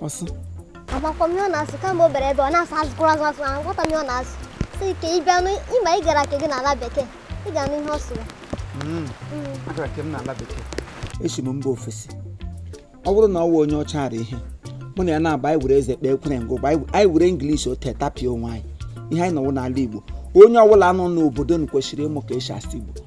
What's up? agbakwa mmiri ọ na-asụ kemgbe o bere ebe I'm na-asụ azụkwara azụ azụ na ngwọta mmiri ọ na-asụ si ka ị bịa n'ịma ị gara ka gị n'ala bekee ị ga ọ sịrị akara mm. mm. na-ala bekee esi m mba ofesi ọ bụrụ na ọ wụ onye ọcha ara ihe mụ na ya na-aba anyị were eze kpee ekwere ngụ anyị were ingilish ote tapịa onwe anyị ihe anyị nọwụ n'ala igbo onye ọbụla nọ n'obodo n kwesịrị ịmụ ka esi asa igbo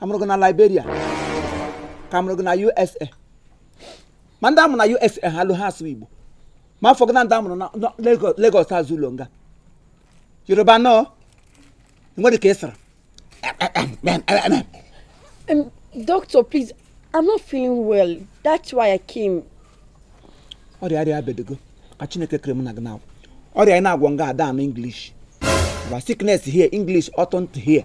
I'm not gonna Liberia. I'm not gonna USA. Mandamu na USA halu hasu Igbo. Mafọgụ na ndamu na Lagos Lagos azụ ụlọ nga. Yoruba nọ. Nwere ka ị sara. Um, doctor, please, I'm not feeling well. That's why I came. ọrịa arịa abedego ka chineke kere m na gị na ọrịa anyị na-agwọ nga ada m english ba sickness here english otent here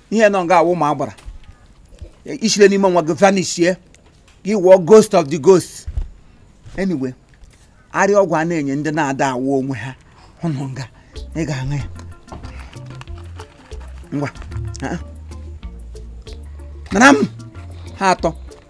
ihe nọ nga awụ ma a ichile n'ime onwe gị vanishie gị wụọ ghost of the ghost anyway arịa ọgwụ a na-enye ndị na-ada awụ onwe ha ụnụ nga ị ga-aṅụ ya ngwa ah. nara m ha atọ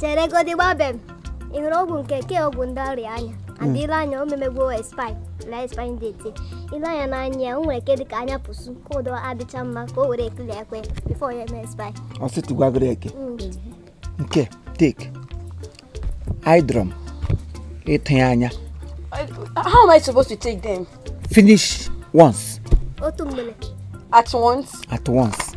chere go gbabem ị hụrụ ọgwụ nke ke ọgwụ ndị ọrịa anya hmm. adịla anya o memegbuo espai na espai ndị eti ile anya na anya, o nwere ke dịka anya pụsụ ka ụdọ adịcha mma ka o were ekele ekwe bifo ya eme espai ọ sị tụgwagoro eke hmm. Okay, take eye drum ịtụnye anya how am i supposed to take them finish once otu mmele at once at once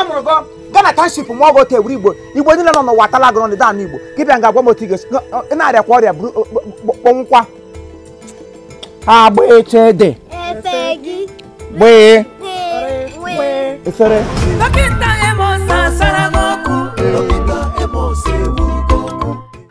ìgbàgbọ́. gana township m ọgọ ta ewuru igbo igbo niile nọ n'ụwa tala gụrụ ndị dan igbo gị bịa nga gwa m otu ị na-arịa kwa ọrịa bụrụ kpọnwụkwa agba eche dị efe gị gbee efere dọkịta